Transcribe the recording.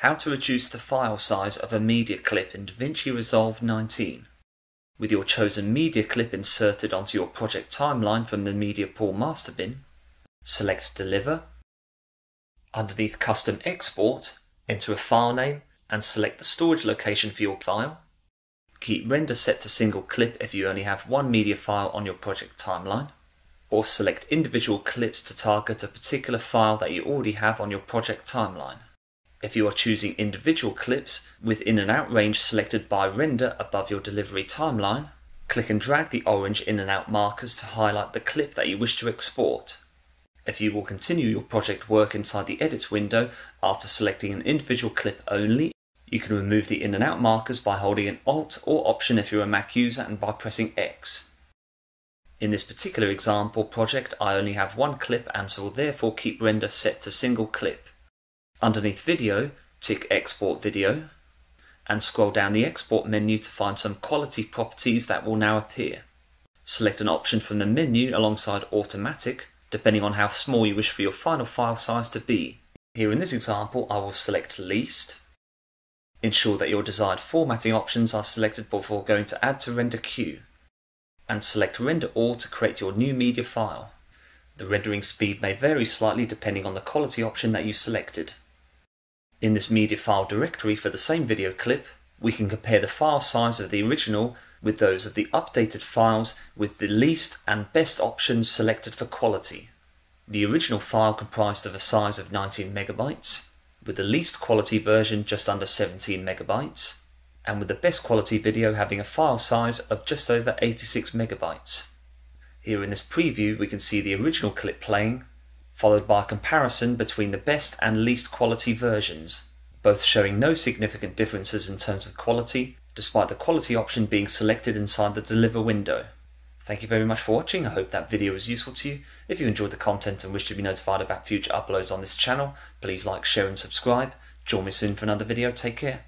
how to reduce the file size of a media clip in DaVinci Resolve 19. With your chosen media clip inserted onto your project timeline from the Media Pool master bin, select Deliver. Underneath Custom Export, enter a file name and select the storage location for your file. Keep render set to single clip if you only have one media file on your project timeline, or select individual clips to target a particular file that you already have on your project timeline. If you are choosing individual clips with in and out range selected by render above your delivery timeline, click and drag the orange in and out markers to highlight the clip that you wish to export. If you will continue your project work inside the edit window after selecting an individual clip only, you can remove the in and out markers by holding an Alt or Option if you're a Mac user and by pressing X. In this particular example project I only have one clip and will therefore keep render set to single clip. Underneath Video, tick Export Video, and scroll down the Export menu to find some quality properties that will now appear. Select an option from the menu alongside Automatic, depending on how small you wish for your final file size to be. Here in this example, I will select Least. Ensure that your desired formatting options are selected before going to Add to Render Queue, and select Render All to create your new media file. The rendering speed may vary slightly depending on the quality option that you selected. In this media file directory for the same video clip, we can compare the file size of the original with those of the updated files with the least and best options selected for quality. The original file comprised of a size of 19 megabytes, with the least quality version just under 17 megabytes, and with the best quality video having a file size of just over 86 megabytes. Here in this preview we can see the original clip playing followed by a comparison between the best and least quality versions, both showing no significant differences in terms of quality, despite the quality option being selected inside the deliver window. Thank you very much for watching, I hope that video was useful to you. If you enjoyed the content and wish to be notified about future uploads on this channel, please like, share and subscribe. Join me soon for another video, take care.